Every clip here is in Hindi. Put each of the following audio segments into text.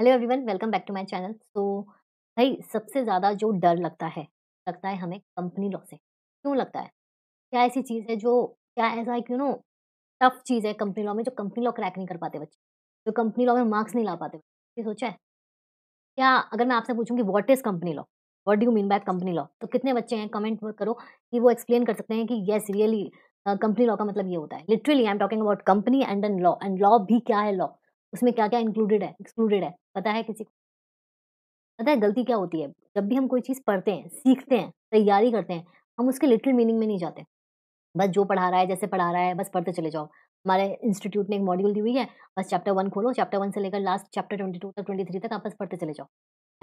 Hello everyone welcome back to my channel so भाई, सबसे ज़्यादा जो डर लगता है लगता है हमें कंपनी लॉ से। क्यों लगता है? क्या ऐसी चीज़ है जो, क्या ऐसा है क्यों नो टफ चीज़ है कंपनी लॉ में जो कंपनी लॉ क्रैक नहीं कर पाते बच्चे, जो कंपनी लॉ में मार्क्स नहीं ला पाते ये सोचा है? क्या अगर मैं आपसे पूछूँगी what is company law what do mean by company law तो कितने बच्चे हैं कमेंट करो कि वो एक्सप्लेन कर सकते हैं कि येस रियली कंपनी लॉ का मतलब ये होता है। Literally I am talking about company and then law and law भी क्या है लॉ उसमें क्या क्या इंक्लूडेड है एक्सक्लूडेड है, पता है किसी को? पता है गलती क्या होती है? जब भी हम कोई चीज़ पढ़ते हैं, सीखते हैं, तैयारी करते हैं, हम उसके लिटरल मीनिंग में नहीं जाते। बस जो पढ़ा रहा है, जैसे पढ़ा रहा है, बस पढ़ते चले जाओ। हमारे इंस्टीट्यूट ने एक मॉड्यूल दी हुई है, बस चैप्टर वन खोलो चैप्टर वन से लेकर लास्ट चैप्टर ट्वेंटी टू तक ट्वेंटी थ्री तक आप बस पढ़ते चले जाओ।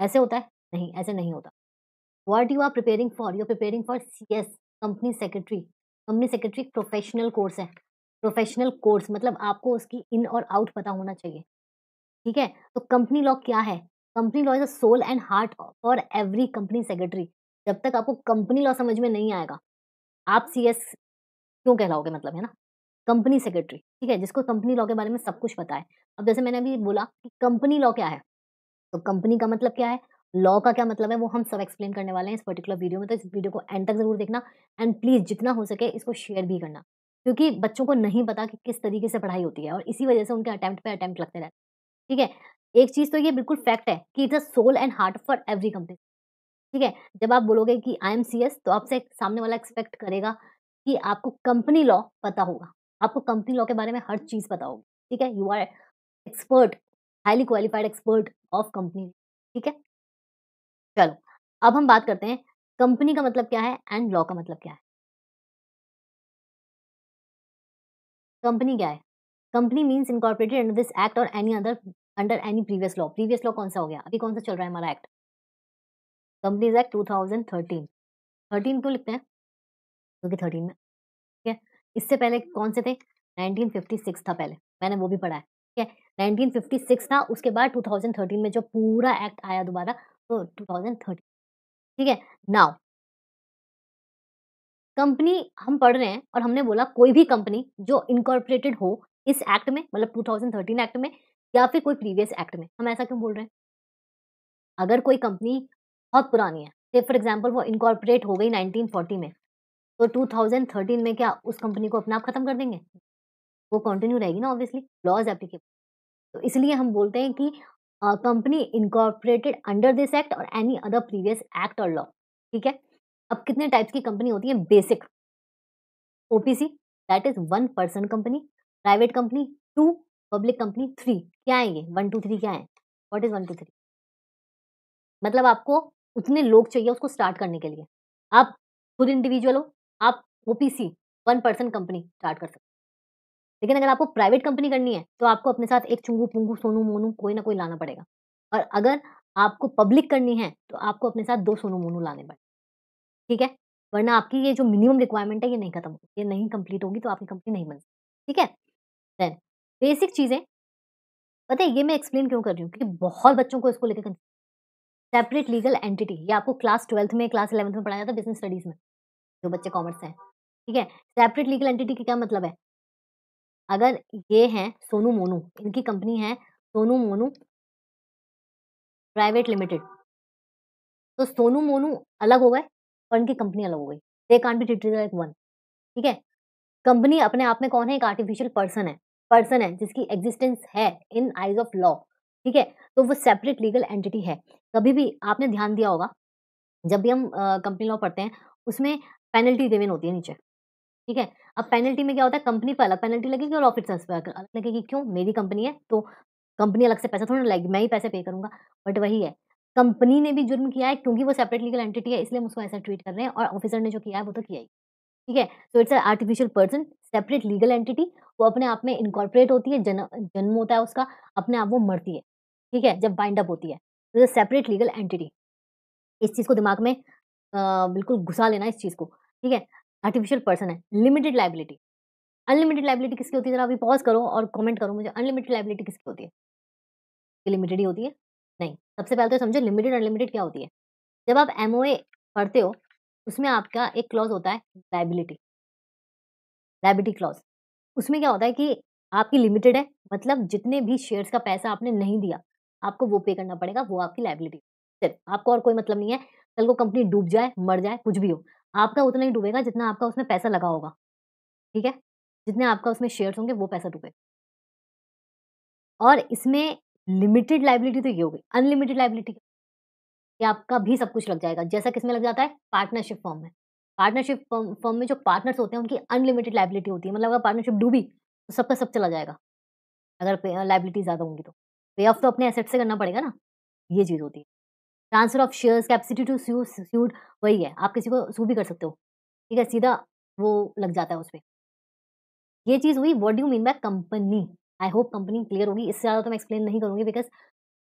ऐसे होता है? नहीं, ऐसे नहीं होता। What you are preparing for you are preparing for C S company secretary company secretary professional course है। प्रोफेशनल कोर्स मतलब आपको उसकी इन और आउट पता होना चाहिए। ठीक है? तो कंपनी लॉ क्या है? Company law is a soul and heart for every company secretary. जब तक आपको कंपनी लॉ समझ में नहीं आएगा, आप सी एस क्यों कहलाओगे मतलब है ना? कंपनी सेक्रेटरी, ठीक है? जिसको कंपनी लॉ के बारे में सब कुछ पता है। अब जैसे मैंने अभी बोला कि कंपनी लॉ क्या है? तो कंपनी का मतलब क्या है? लॉ का क्या मतलब है? वो हम सब एक्सप्लेन करने वाले हैं इस पर्टिकुलर वीडियो में तो इस वीडियो को एंड तक ज़रूर देखना। एंड प्लीज़ जितना हो सके इसको शेयर भी करना। क्योंकि बच्चों को नहीं पता कि किस तरीके से पढ़ाई होती है और इसी वजह से उनके अटैम्प्ट पे अटैम्प्ट लगते रहते ठीक है? एक चीज़ तो ये बिल्कुल फैक्ट है कि it's a soul and heart for every company. ठीक है? जब आप बोलोगे कि आई एम सी एस तो आपसे सामने वाला एक्सपेक्ट करेगा कि आपको कंपनी लॉ पता होगा। आपको कंपनी लॉ के बारे में हर चीज़ पता होगी। ठीक है? You are expert highly qualified expert of company ठीक है? चलो, अब हम बात करते हैं कंपनी का मतलब क्या है एंड लॉ का मतलब क्या है। कंपनी क्या है? Company means incorporated under this act और any other under any previous law previous law कौन सा हो गया? अभी कौन सा चल रहा है हमारा एक्ट कंपनीज़ एक्ट 2013 13 क्यों लिखते हैं? क्योंकि तो थर्टीन में, ठीक है? इससे पहले कौन से थे? 1956 था पहले। मैंने वो भी पढ़ा है, ठीक है? 1956 था, उसके बाद 2013 में जो पूरा एक्ट आया दोबारा तो 2013 ठीक है? नाउ कंपनी हम पढ़ रहे हैं और हमने बोला कोई भी कंपनी जो इनकॉर्पोरेटेड हो इस एक्ट में मतलब 2013 एक्ट में या फिर कोई प्रीवियस एक्ट में, हम ऐसा क्यों बोल रहे हैं? अगर कोई कंपनी बहुत पुरानी है से फॉर एग्जांपल वो इनकॉर्पोरेट हो गई 1940 में तो 2013 में क्या उस कंपनी को अपने आप खत्म कर देंगे? वो कंटिन्यू रहेगी ना ऑब्वियसली लॉज एप्लीकेबल तो इसलिए हम बोलते हैं कि company incorporated under this act और एनी अदर प्रीवियस एक्ट और लॉ ठीक है? अब कितने टाइप्स की कंपनी होती है? Basic OPC that is one person company private company two public company three क्या ये? वन टू थ्री क्या है? What is one two three मतलब आपको उतने लोग चाहिए उसको स्टार्ट करने के लिए। आप खुद इंडिविजुअल हो, आप OPC one person company start कर सकते लेकिन अगर आपको प्राइवेट कंपनी करनी है तो आपको अपने साथ एक चुंगू पुंगू सोनू, मोनू, कोई ना कोई लाना पड़ेगा। और अगर आपको पब्लिक करनी है तो आपको अपने साथ दो सोनू, मोनू लाने पड़े ठीक है? वरना आपकी ये जो मिनिमम रिक्वायरमेंट है, ये नहीं खत्म होगी ये नहीं कंप्लीट होगी तो आपकी कंपनी नहीं बन सकती, ठीक है? देन बेसिक चीज़ें। पता है, ये मैं एक्सप्लेन क्यों कर रही हूँ? क्योंकि बहुत बच्चों को इसको लेकर सेपरेट लीगल एंटिटी ये आपको क्लास ट्वेल्थ में क्लास इलेवंथ में पढ़ाया था बिज़नेस स्टडीज़ में, जो बच्चे कॉमर्स हैं, ठीक है? सेपरेट लीगल एंटिटी का क्या मतलब है? अगर ये हैं, सोनू मोनू, इनकी कंपनी है सोनू मोनू प्राइवेट लिमिटेड तो सोनू मोनू अलग हो गए और इनकी कंपनी अलग हो गई। They can't be treated like one ठीक है? कंपनी अपने आप में कौन है? एक आर्टिफिशियल पर्सन है। पर्सन है, जिसकी एग्जिस्टेंस है इन आइज़ ऑफ़ लॉ ठीक है? तो वो सेपरेट लीगल एंटिटी है। कभी भी आपने ध्यान दिया होगा, जब भी हम कंपनी लॉ पढ़ते हैं, उसमें पेनल्टी गिवन होती है नीचे। ठीक है? अब पेनल्टी में क्या होता है? कंपनी पर अलग पेनल्टी लगेगी और ऑफिसर्स पर अलग लगेगी। क्यों? मेरी कंपनी है तो कंपनी अलग से पैसा थोड़ा लगेगी मैं ही पैसे पे करूँगा। बट वही है कंपनी ने भी जुर्म किया है क्योंकि वो सेपरेट लीगल एंटिटी है इसलिए हम उसको ऐसा ट्रीट कर रहे हैं और ऑफिसर ने जो किया है वो तो किया ही। ठीक है? So it's artificial person separate legal entity वो अपने आप में इनकॉर्पोरेट होती है जन, जन्म होता है उसका अपने आप वो मरती है। ठीक है? जब बाइंड अप होती है। तो सेपरेट लीगल एंटिटी इस चीज़ को दिमाग में आ, बिल्कुल घुसा लेना इस चीज़ को। ठीक है? आर्टिफिशियल पर्सन है। लिमिटेड लाइबिलिटी अनलिमिटेड लाइबिलिटी किसकी होती है? जरा अभी पॉज करो और कमेंट करो मुझे। अनलिमिटेड लाइबिलिटी किसकी होती है? लिमिटेड ही होती है। नहीं सबसे पहले तो समझो लिमिटेड अनलिमिटेड क्या होती है। जब आप एमओए पढ़ते हो उसमें आपका एक क्लॉज होता है लाइबिलिटी लाइबिलिटी क्लॉज उसमें क्या होता है कि आपकी लिमिटेड है मतलब जितने भी शेयर्स का पैसा आपने नहीं दिया आपको वो पे करना पड़ेगा, वो आपकी लाइबिलिटी सिर्फ़, आपको और कोई मतलब नहीं है, कल को कंपनी डूब जाए, मर जाए, कुछ भी हो, आपका उतना ही डूबेगा जितना आपका उसमें पैसा लगा होगा, ठीक है? जितने आपका उसमें शेयर्स होंगे वो पैसा डूबेगा। और इसमें लिमिटेड लाइबिलिटी तो ये हो गई, अनलिमिटेड लाइबिलिटी कि आपका भी सब कुछ लग जाएगा, जैसा किसमें लग जाता है? पार्टनरशिप फॉर्म में। पार्टनरशिप फर्म में जो पार्टनर्स होते हैं उनकी अनलिमिटेड लाइबिलिटी होती है, मतलब अगर पार्टनरशिप डूबी, तो सबका सब चला जाएगा, अगर लाइबिलिटी ज़्यादा होंगी तो। पे ऑफ़ तो अपने एसेट से करना पड़ेगा ना, ये चीज़ होती है। Transfer of shares capacity to sue sued वही है, आप किसी को सू भी कर सकते हो, ठीक है? सीधा वो लग जाता है उसपे। ये चीज़ हुई what do you mean by company? I hope company clear होगी, इससे ज़्यादा तो मैं एक्सप्लेन नहीं करूँगी बिकॉज़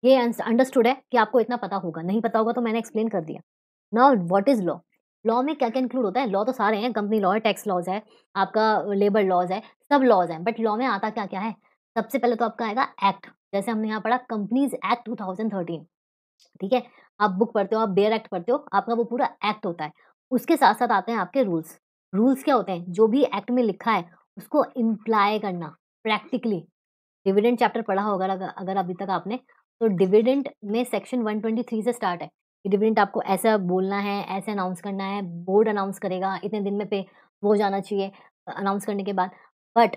ये अंडरस्टूड है कि आपको इतना पता होगा, नहीं पता होगा तो मैंने एक्सप्लेन कर दिया। Now what is law? Law में क्या-क्या इंक्लूड होता है? लॉ तो सारे हैं, कंपनी लॉ है, टैक्स लॉज़ है, आपका लेबर लॉज़ है, सब लॉज़ हैं, बट लॉ में आता क्या-क्या है? सबसे पहले तो आपका आएगा एक्ट, जैसे हमने यहाँ पढ़ा कंपनीज़ एक्ट 2013 ठीक है? आप बुक पढ़ते हो, आप बेयर एक्ट पढ़ते हो, आपका वो पूरा एक्ट होता है। उसके साथ-साथ आते हैं आपके रूल्स। रूल्स क्या होते हैं? जो भी एक्ट में लिखा है, उसको इम्प्लाई करना प्रैक्टिकली। डिविडेंड चैप्टर पढ़ा होगा अगर अभी तक आपने, तो डिविडेंड में सेक्शन 123 से स्टार्ट है कि डिविडेंड आपको ऐसा बोलना है, ऐसे अनाउंस करना है, बोर्ड अनाउंस करेगा, इतने दिन में पे वो जाना चाहिए अनाउंस करने के बाद। बट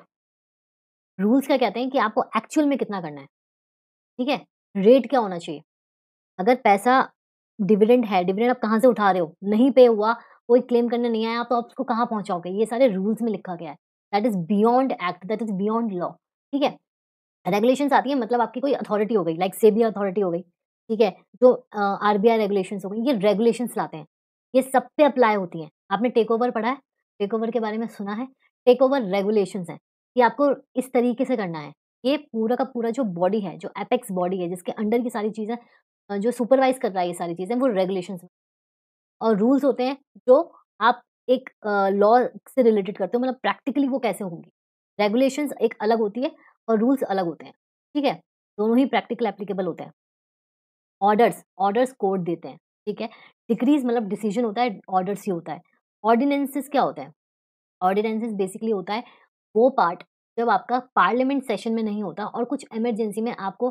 रूल्स क्या कहते हैं कि आपको एक्चुअल में कितना करना है, ठीक है? रेट क्या होना चाहिए? अगर पैसा डिविडेंड है, डिविडेंड आप कहाँ से उठा रहे हो, नहीं पे हुआ, कोई क्लेम करने नहीं आया, तो आप उसको कहाँ पहुँचाओगे? ये सारे रूल्स में लिखा गया है। That is beyond act, that is beyond law, ठीक है? रेगुलेशंस आती है मतलब आपकी कोई अथॉरिटी हो गई, लाइक सेबी अथॉरिटी हो गई, ठीक है? जो अ, आरबीआई रेगुलेशंस हो गई, ये रेगुलेशंस लाते हैं। ये सब पे अप्लाई होती हैं। आपने टेक ओवर पढ़ा है? टेक ओवर के बारे में सुना है? टेक ओवर रेगुलेशन है कि आपको इस तरीके से करना है। ये पूरा का पूरा जो बॉडी है, जो एपेक्स बॉडी है, जिसके अंडर की सारी चीज़ें जो सुपरवाइज़ कर रहा है ये सारी चीज़ें, वो रेगुलेशंस और रूल्स होते हैं, जो आप एक लॉ से रिलेटेड करते हो, मतलब प्रैक्टिकली वो कैसे होंगी। रेगुलेशंस एक अलग होती है और रूल्स अलग होते हैं, ठीक है? दोनों ही प्रैक्टिकल एप्लीकेबल होते हैं। ऑर्डर्स, ऑर्डर्स कोड देते हैं, ठीक है? डिक्रीज़ मतलब डिसीज़न होता है, ऑर्डर्स ही होता है। ऑर्डिनेंसेस क्या होता है? ऑर्डिनेंसेस बेसिकली होता है वो पार्ट जब आपका पार्लियामेंट सेशन में नहीं होता और कुछ इमरजेंसी में आपको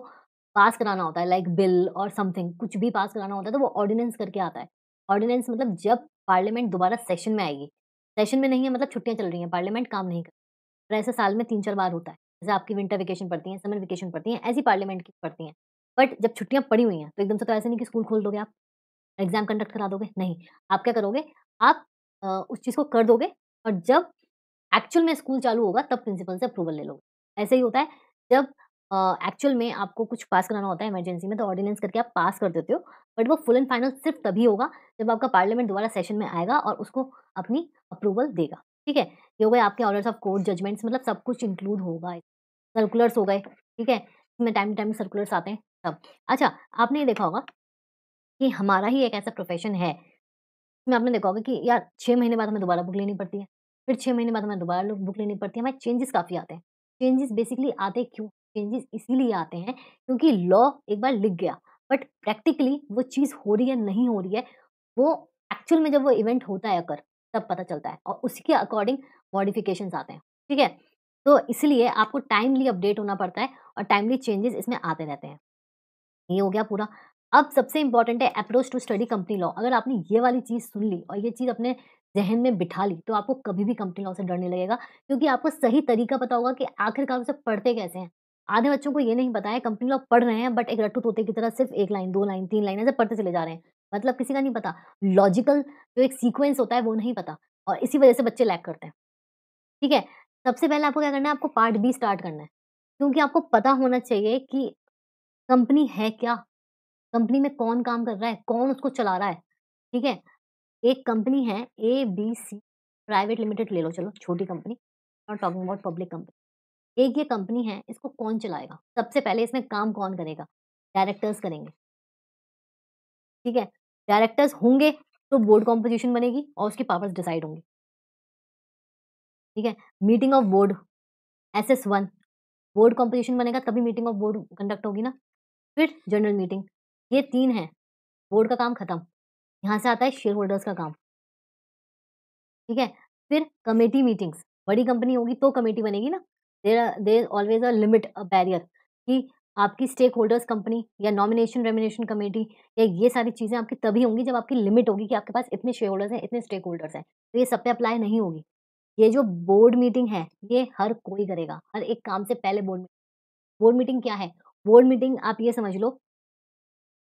पास कराना होता है लाइक बिल और समथिंग कुछ भी पास कराना होता है तो वो ऑर्डिनेंस करके आता है। ऑर्डिनेंस मतलब जब पार्लियामेंट दोबारा सेशन में आएगी। सेशन में नहीं है मतलब छुट्टियाँ चल रही हैं, पार्लियामेंट काम नहीं कर। ऐसे साल में 3-4 बार होता है। जैसे आपकी विंटर वेकेशन पड़ती है, समर वेकेशन पड़ती है, ऐसी पार्लियामेंट की पड़ती हैं। बट जब छुट्टियाँ पड़ी हुई हैं, तो एकदम से तो ऐसे नहीं कि स्कूल खोल दोगे आप, एग्ज़ाम कंडक्ट करा दोगे, नहीं। आप क्या करोगे, आप उस चीज़ को कर दोगे और जब एक्चुअल में स्कूल चालू होगा तब प्रिंसिपल से अप्रूवल ले लोगे। ऐसे ही होता है जब एक्चुअल में आपको कुछ पास कराना होता है इमरजेंसी में तो ऑर्डिनेंस करके आप पास कर देते हो, बट वो फुल एंड फाइनल सिर्फ़ तभी होगा जब आपका पार्लियामेंट दोबारा सेशन में आएगा और उसको अपनी अप्रूवल देगा, ठीक है? ये हो गए आपके ऑर्डर्स ऑफ़ कोर्ट जजमेंट्स मतलब सब कुछ इंक्लूड होगा। सर्कुलर्स हो गए, ठीक है? इसमें टाइम टाइम सर्कुलर्स आते हैं तब। अच्छा, आपने ये देखा होगा कि हमारा ही एक ऐसा प्रोफ़ेशन है, इसमें आपने देखा होगा कि यार 6 महीने बाद हमें दोबारा बुक लेनी पड़ती है, फिर 6 महीने बाद हमें दोबारा बुक लेनी पड़ती है, हमें चेंजेस काफ़ी आते हैं। चेंजेस बेसिकली आते क्यों? चेंजेस इसीलिए आते हैं क्योंकि लॉ एक बार लिख गया, बट प्रैक्टिकली वो चीज़ हो रही है, नहीं हो रही है, वो एक्चुअल में जब वो इवेंट होता है अकर, तब पता चलता है और उसके अकॉर्डिंग मॉडिफ़िकेशंस आते हैं, ठीक है? तो इसलिए आपको टाइमली अपडेट होना पड़ता है और टाइमली चेंजेस इसमें आते रहते हैं। ये हो गया पूरा। अब सबसे इम्पोर्टेंट है approach to study company law. अगर आपने ये वाली चीज़ सुन ली और ये चीज़ अपने ज़हन में बिठा ली, तो आपको कभी भी कंपनी लॉ से डर नहीं लगेगा क्योंकि आपको सही तरीका पता होगा कि आखिरकार उसे पढ़ते कैसे हैं। आधे बच्चों को ये नहीं पता है कंपनी लॉ पढ़ रहे हैं बट एक रट्टू तोते की तरह सिर्फ़ एक लाइन, दो लाइन, तीन लाइन ऐसे पढ़ते चले जा रहे हैं। मतलब किसी का नहीं पता। लॉजिकल जो एक सीक्वेंस होता है वो नहीं पता और इसी वज़ह से बच्चे लैक करते हैं। ठीक है? सबसे पहले आपको क्या करना है, आपको पार्ट बी स्टार्ट करना है। क्योंकि आपको पता होना चाहिए कि कंपनी है क्या? कंपनी में कौन काम कर रहा है? कौन उसको चला रहा है? ठीक है? एक कंपनी है A B C private limited ले लो चलो, छोटी company, not talking about public company. एक ये कंपनी है, इसको कौन चलाएगा? सबसे पहले इसमें काम कौन करेगा? डायरेक्टर्स करेंगे। ठीक है? डायरेक्टर्स होंगे तो बोर्ड कॉम्पोज़िशन बनेगी और उसकी पावर्स डिसाइड होंगी। ठीक है? Meeting of board S S one board composition बनेगा तभी मीटिंग ऑफ़ बोर्ड कंडक्ट होगी ना। फिर जनरल मीटिंग ये तीन है बोर्ड का काम खत्म। यहाँ से आता है शेयर होल्डर्स का काम। ठीक है? फिर कमेटी मीटिंग्स, बड़ी कंपनी होगी तो कमेटी बनेगी ना। There there always a limit, a barrier कि आपकी स्टेक होल्डर्स कंपनी या नॉमिनेशन रेमिनेशन कमेटी या ये सारी चीज़ें आपकी तभी होंगी जब आपकी लिमिट होगी कि आपके पास इतने शेयर होल्डर्स हैं इतने स्टेक होल्डर्स हैं तो ये सब पे अप्लाई नहीं होगी ये जो बोर्ड मीटिंग है, ये हर कोई करेगा। हर एक काम से पहले बोर्ड मीटिंग बोर्ड मीटिंग क्या है? बोर्ड मीटिंग आप ये समझ लो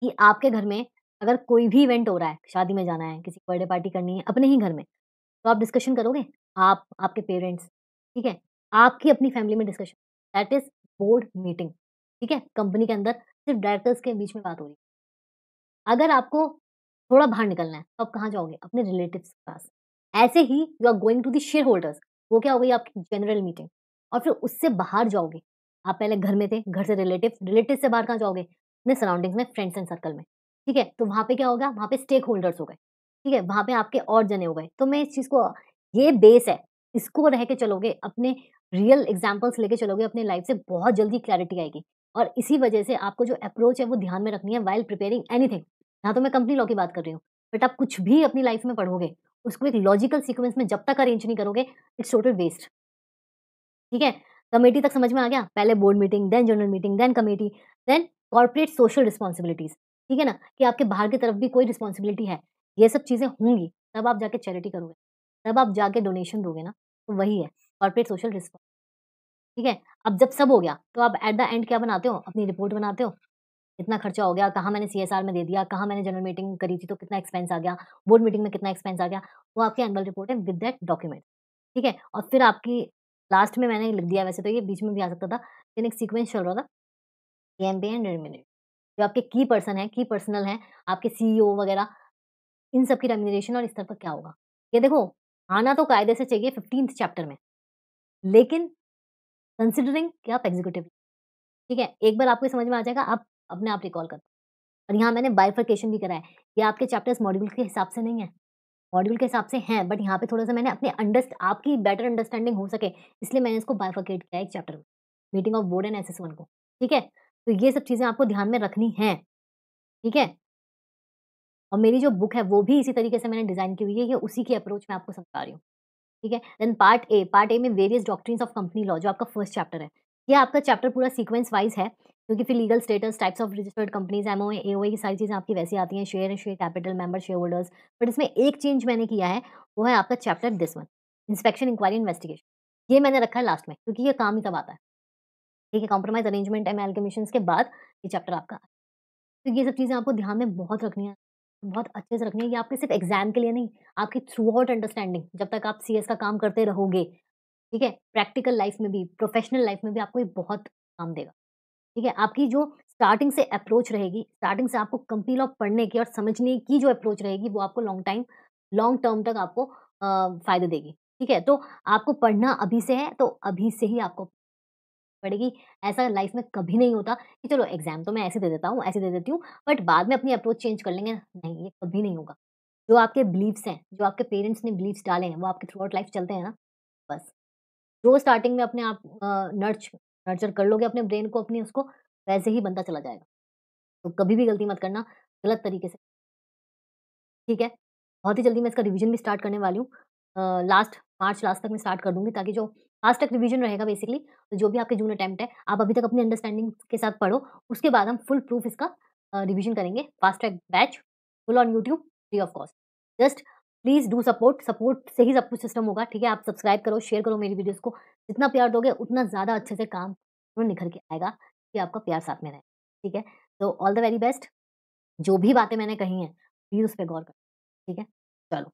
कि आपके घर में अगर कोई भी इवेंट हो रहा है, शादी में जाना है, किसी बर्थडे पार्टी करनी है, अपने ही घर में तो आप डिस्कशन करोगे? आप, आपके पेरेंट्स ठीक है? आपकी अपनी फैमिली में discussion that is board meeting ठीक है? कंपनी के अंदर सिर्फ़ डायरेक्टर्स के बीच में बात हो रही है। अगर आपको थोड़ा बाहर निकलना है तो आप कहाँ जाओगे? अपने रिलेटिव्स के पास। ऐसे ही you are going to the shareholders वो क्या हो गई आपकी जनरल मीटिंग और फिर उससे बाहर जाओगे. आप पहले घर में थे, घर से रिलेटिव रिलेटिव से बाहर कहाँ जाओगे? अपने सराउंडिंग्स में फ्रेंड्स एंड सर्कल में. ठीक है? तो वहाँ पे क्या होगा वहाँ पे स्टेक होल्डर्स हो गए. ठीक है? वहाँ पे आपके और जने हो गए. तो मैं इस चीज़ को, ये बेस है. इसको रह के चलोगे, अपने रियल एग्जाम्पल्स लेके चलोगे, अपने लाइफ से बहुत जल्दी क्लैरिटी आएगी. और इसी वजह से आपको जो अप्रोच है वो ध्यान में रखनी है वाइल प्रिपेयरिंग एनीथिंग यहाँ तो मैं कंपनी लॉ की बात कर रही हूँ. बट आप कुछ भी अपनी लाइफ में पढ़ोगे उसको एक लॉजिकल सीक्वेंस में जब तक अरेंज नहीं करोगे इट्स टोटल वेस्ट ठीक है? कमेटी तक समझ में आ गया? पहले board meeting then general meeting then committee then corporate social responsibilities ठीक है ना? कि आपके बाहर की तरफ़ भी कोई रिस्पॉन्सिबिलिटी है। ये सब चीज़ें होंगी, तब आप जाके चैरिटी करोगे। तब आप जाके डोनेशन दोगे ना? तो वही है कॉर्पोरेट सोशल रिस्पॉन्स ठीक है? अब जब सब हो गया तो आप एट द एंड क्या बनाते हो? अपनी रिपोर्ट बनाते हो? कितना खर्चा हो गया, कहाँ मैंने सीएसआर में दे दिया, कहाँ मैंने जनरल मीटिंग करी थी तो कितना एक्सपेंस आ गया बोर्ड मीटिंग में कितना एक्सपेंस आ गया, वो आपकी एनुअल रिपोर्ट है विद दैट डॉक्यूमेंट ठीक है? और फिर आपकी लास्ट में मैंने लिख दिया वैसे तो ये बीच में भी आ सकता था लेकिन एक सीक्वेंस चल रहा था एम पी एंड रेमिनेट जो आपके की पर्सन है की पर्सनल है, आपके सीईओ वगैरह, इन सब की रेमिनेशन और स्तर पर क्या होगा? ये देखो, आना तो कायदे से चाहिए फिफ्टींथ चैप्टर में, लेकिन कंसिडरिंग कि आप एग्जीक्यूटिव ठीक है? एक बार आपको समझ में आ जाएगा, आप अपने आप रिकॉल करता और यहाँ मैंने बाइफर्केशन भी करा है। ये आपके चैप्टर्स मॉड्यूल के हिसाब से नहीं है। मॉड्यूल के हिसाब से हैं बट यहाँ पे थोड़ा सा मैंने अपने अंडरस्ट आपकी बेटर अंडरस्टैंडिंग हो सके, इसलिए मैंने इसको बाइफर्केट किया एक चैप्टर में meeting of board and S S one. ठीक है? तो ये सब चीज़ें आपको ध्यान में रखनी है। ठीक है? और मेरी जो बुक है, वो भी इसी तरीके से मैंने डिज़ाइन की हुई है, ये उसी की अप्रोच में आपको समझा रही हूँ। ठीक है? Then part A part A में various doctrines of company law जो आपका फ़र्स्ट चैप्टर है। ये आपका चैप्टर पूरा सीक्वेंस वाइज है क्योंकि फिर legal status types of registered companies M O A O की सारी चीज़ें आपकी वैसी आती हैं share share capital member shareholders but इसमें एक चेंज मैंने किया है, वो है आपका chapter this one inspection inquiry investigation ये मैंने रखा है लास्ट में, क्योंकि ये काम ही तब आता है। ठीक है कॉम्प्रोमाइज अरेंजमेंट एम कमीशन के बाद ये चैप्टर आपका तो ये सब चीज़ें आपको ध्यान में बहुत रखनी है, बहुत अच्छे से रखनी है ये आपके सिर्फ़ एग्ज़ाम के लिए नहीं, आपकी थ्रू आउट अंडरस्टैंडिंग जब तक आप सीएस का काम करते रहोगे, ठीक है प्रैक्टिकल लाइफ में भी प्रोफेशनल लाइफ में भी आपको ये बहुत काम देगा। ठीक है? आपकी जो स्टार्टिंग से अप्रोच रहेगी स्टार्टिंग से आपको कंपनी लॉ पढ़ने की और समझने की जो अप्रोच रहेगी, वो आपको लॉन्ग टाइम लॉन्ग टर्म तक आपको फ़ायदे देगी। ठीक है? तो आपको पढ़ना अभी से है तो अभी से ही आपको पड़ेगी ऐसा लाइफ में कभी नहीं होता कि चलो एग्ज़ाम तो मैं ऐसे दे देता हूँ, ऐसे दे देती हूँ बट बाद में अपनी अप्रोच चेंज कर लेंगे। नहीं, ये कभी नहीं होगा। जो आपके बिलीव्स हैं, जो आपके पेरेंट्स ने बिलीव्स डाले हैं, वो आपके थ्रू आउट लाइफ चलते हैं ना, बस। जो स्टार्टिंग में अपने आप नर्च नर्चर कर लोगे अपने ब्रेन को, अपनी उसको, वैसे ही बनता चला जाएगा। तो कभी भी गलती मत करना, गलत तरीके से। ठीक है? बहुत ही जल्दी मैं इसका रिवीजन भी स्टार्ट करने वाली हूँ। लास्ट मार्च लास्ट तक मैं स्टार्ट कर दूँगी ताकि जो फास्ट तक रिवीजन रहेगा बेसिकली तो जो भी आपके जून अटैम्प्ट है, आप अभी तक अपनी अंडरस्टैंडिंग के साथ पढ़ो, उसके बाद हम फुल प्रूफ इसका रिवीजन करेंगे। Fast track batch full on YouTube free of cost just please do support support से ही सब कुछ सिस्टम होगा, ठीक है? आप सब्सक्राइब करो शेयर करो मेरी वीडियोस को। जितना प्यार दोगे, उतना ज़्यादा अच्छे से काम निखर के आएगा कि आपका प्यार साथ में रहे, ठीक है? तो ऑल द वेरी बेस्ट जो भी बातें मैंने कही हैं प्लीज़ उस पर गौर करो, ठीक है? चलो।